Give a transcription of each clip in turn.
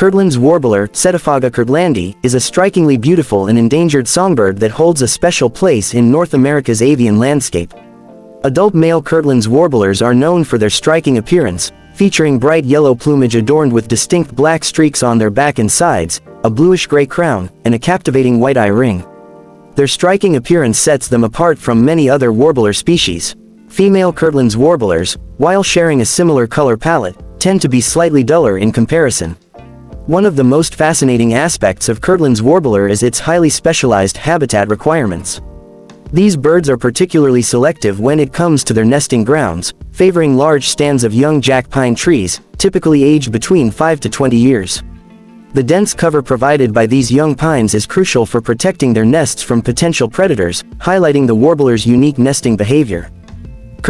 Kirtland's warbler, Setophaga kirtlandii, is a strikingly beautiful and endangered songbird that holds a special place in North America's avian landscape. Adult male Kirtland's warblers are known for their striking appearance, featuring bright yellow plumage adorned with distinct black streaks on their back and sides, a bluish-gray crown, and a captivating white eye ring. Their striking appearance sets them apart from many other warbler species. Female Kirtland's warblers, while sharing a similar color palette, tend to be slightly duller in comparison. One of the most fascinating aspects of Kirtland's warbler is its highly specialized habitat requirements. These birds are particularly selective when it comes to their nesting grounds, favoring large stands of young jack pine trees, typically aged between 5 to 20 years. The dense cover provided by these young pines is crucial for protecting their nests from potential predators, highlighting the warbler's unique nesting behavior.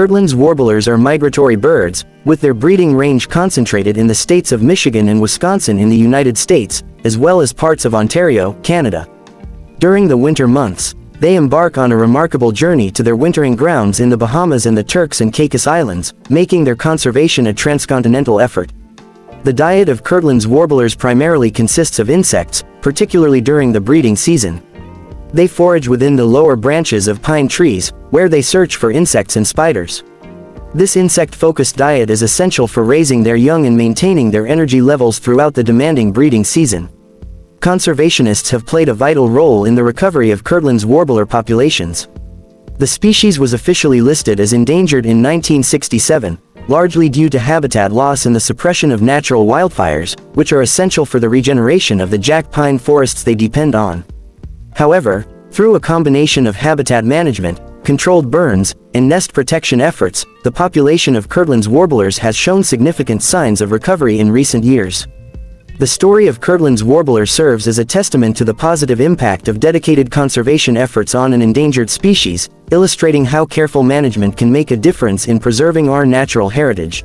Kirtland's warblers are migratory birds, with their breeding range concentrated in the states of Michigan and Wisconsin in the United States, as well as parts of Ontario, Canada. During the winter months, they embark on a remarkable journey to their wintering grounds in the Bahamas and the Turks and Caicos Islands, making their conservation a transcontinental effort. The diet of Kirtland's warblers primarily consists of insects, particularly during the breeding season. They forage within the lower branches of pine trees, where they search for insects and spiders. This insect-focused diet is essential for raising their young and maintaining their energy levels throughout the demanding breeding season. Conservationists have played a vital role in the recovery of Kirtland's warbler populations. The species was officially listed as endangered in 1967, largely due to habitat loss and the suppression of natural wildfires, which are essential for the regeneration of the jack pine forests they depend on. However, through a combination of habitat management, controlled burns, and nest protection efforts, the population of Kirtland's warblers has shown significant signs of recovery in recent years. The story of Kirtland's warbler serves as a testament to the positive impact of dedicated conservation efforts on an endangered species, illustrating how careful management can make a difference in preserving our natural heritage.